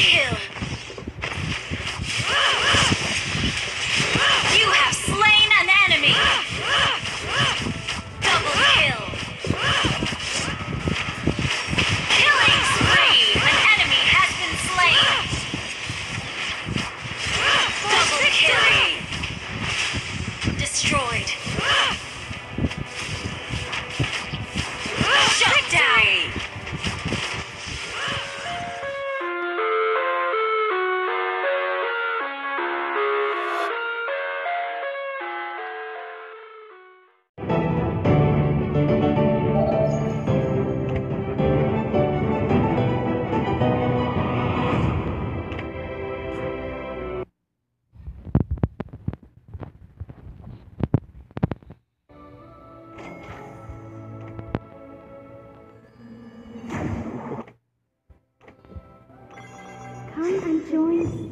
You Come and join